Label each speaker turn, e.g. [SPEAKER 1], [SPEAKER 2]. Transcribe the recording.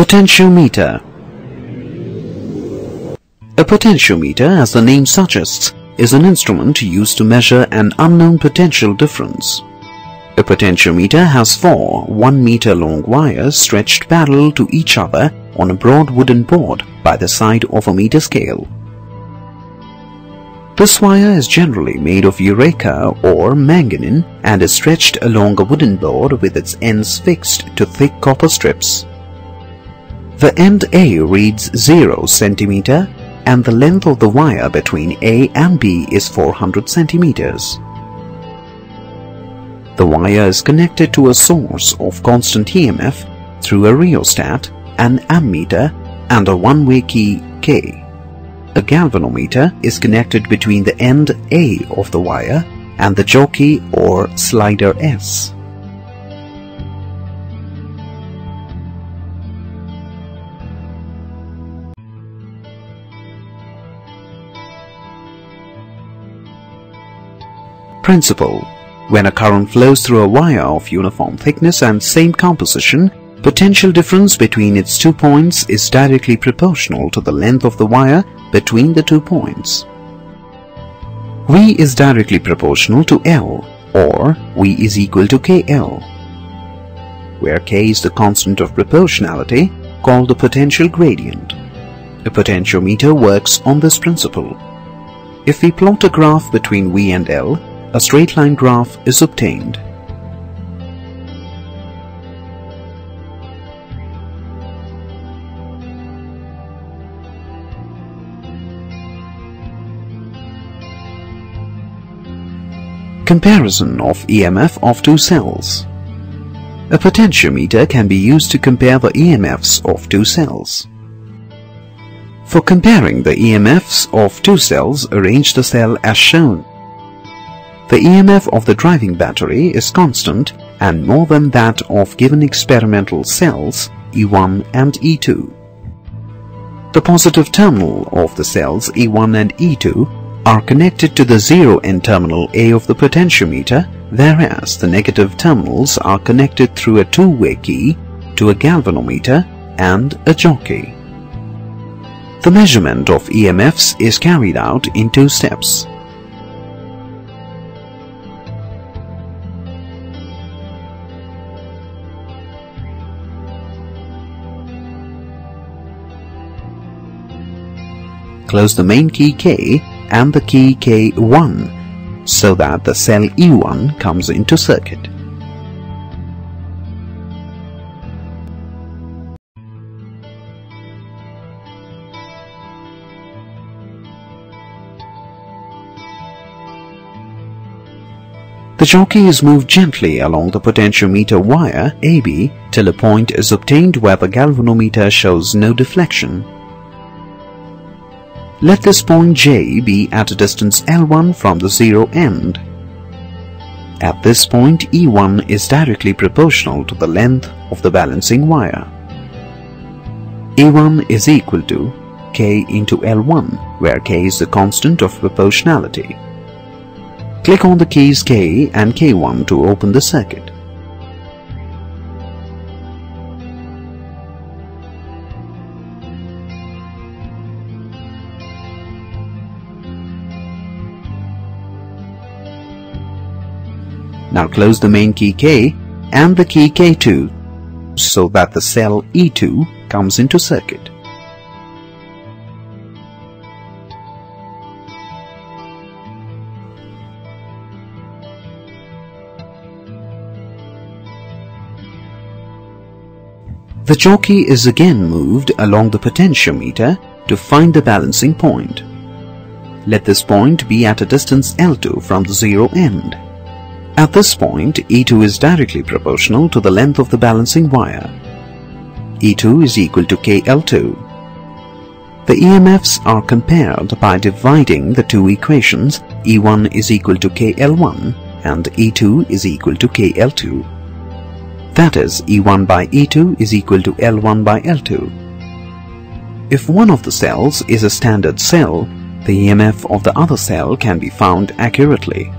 [SPEAKER 1] Potentiometer A potentiometer, as the name suggests, is an instrument used to measure an unknown potential difference. A potentiometer has four 1 meter long wires stretched parallel to each other on a broad wooden board by the side of a meter scale. This wire is generally made of eureka or manganin and is stretched along a wooden board with its ends fixed to thick copper strips. The end A reads 0 centimeter and the length of the wire between A and B is 400 centimeters. The wire is connected to a source of constant EMF through a rheostat, an ammeter and a one-way key K. A galvanometer is connected between the end A of the wire and the jockey or slider S. Principle When a current flows through a wire of uniform thickness and same composition, potential difference between its two points is directly proportional to the length of the wire between the two points. V is directly proportional to L or V is equal to KL, where K is the constant of proportionality called the potential gradient. A potentiometer works on this principle. If we plot a graph between V and L, a straight line graph is obtained. Comparison of EMF of two cells A potentiometer can be used to compare the EMFs of two cells. For comparing the EMFs of two cells, arrange the cell as shown. The EMF of the driving battery is constant and more than that of given experimental cells E1 and E2. The positive terminal of the cells E1 and E2 are connected to the zero end terminal A of the potentiometer, whereas the negative terminals are connected through a two-way key to a galvanometer and a jockey. The measurement of EMFs is carried out in two steps. Close the main key K and the key K1 so that the cell E1 comes into circuit. The jockey is moved gently along the potentiometer wire AB till a point is obtained where the galvanometer shows no deflection. Let this point J be at a distance L1 from the zero end. At this point E1 is directly proportional to the length of the balancing wire. E1 is equal to K into L1 where K is the constant of proportionality. Click on the keys K and K1 to open the circuit. Now close the main key K and the key K2 so that the cell E2 comes into circuit. The jockey is again moved along the potentiometer to find the balancing point. Let this point be at a distance L2 from the zero end. At this point, E2 is directly proportional to the length of the balancing wire. E2 is equal to KL2. The EMFs are compared by dividing the two equations E1 is equal to KL1 and E2 is equal to KL2. That is, E1 by E2 is equal to L1 by L2. If one of the cells is a standard cell, the EMF of the other cell can be found accurately.